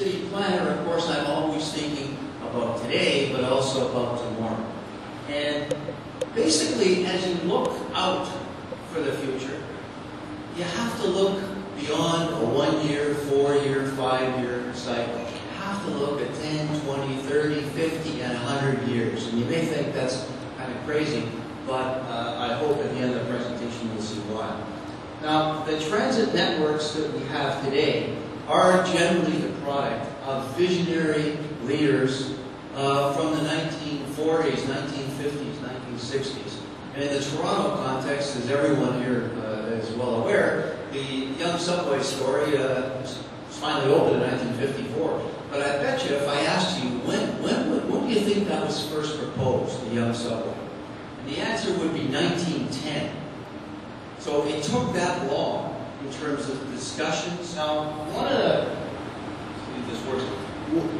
city planner, of course, I'm always thinking about today, but also about tomorrow. And basically, as you look out for the future, you have to look beyond a one-year, four-year, five-year cycle. You have to look at 10, 20, 30, 50, and 100 years. And you may think that's kind of crazy, but uh, I hope at the end of the presentation you'll see why. Now, the transit networks that we have today are generally the product of visionary leaders uh, from the 1940s, 1950s, 1960s. And in the Toronto context, as everyone here uh, is well aware, the Yonge subway story uh, was finally opened in 1954. But I bet you if I asked you, when, when, when, when do you think that was first proposed, the Yonge subway? And the answer would be 1910. So it took that long in terms of discussions. Now, one of the, see this works.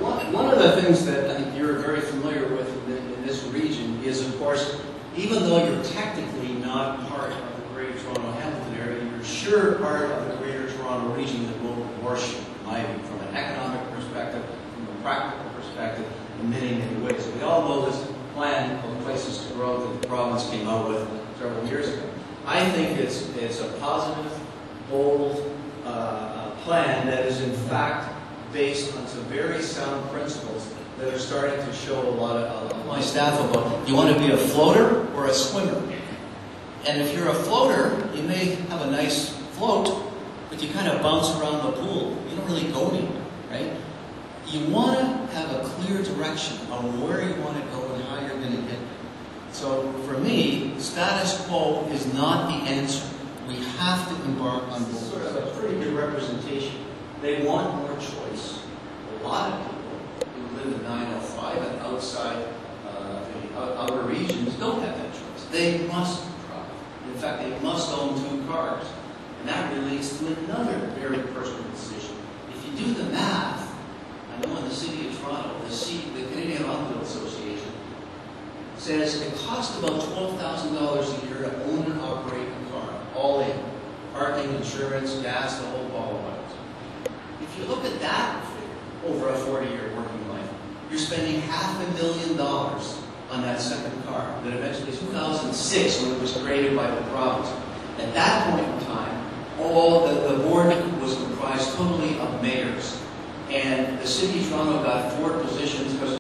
One, one of the things that I think you're very familiar with in, in this region is, of course, even though you're technically not part of the Greater Toronto Hamilton area, you're sure part of the Greater Toronto region that will worship, view, from an economic perspective, from a practical perspective, in many, many ways. We all know this plan of places to grow that the province came out with several years ago. I think it's, it's a positive, bold uh, uh, plan that is in fact based on some very sound principles that are starting to show a lot of uh, my staff about. You want to be a floater or a swimmer? And if you're a floater, you may have a nice float, but you kind of bounce around the pool. You don't really go anywhere, right? You want to have a clear direction on where you want to go and how you're going to get there. So for me, status quo is not the answer. We have to embark on both. Sort of a pretty good representation. They want more choice. A lot of people who live in 905 and outside uh, the outer regions don't have that choice. They must drive. In fact, they must own two cars. And that relates to another very personal decision. If you do the math, I know in the city of Toronto, the, C, the Canadian Automobile Association says it costs about $12,000 a year to own and operate all in. Parking, insurance, gas, the whole ball of wax. If you look at that over a 40-year working life, you're spending half a million dollars on that second car that eventually, 2006, when it was created by the province. At that point in time, all the, the board was comprised totally of mayors. And the city of Toronto got four positions because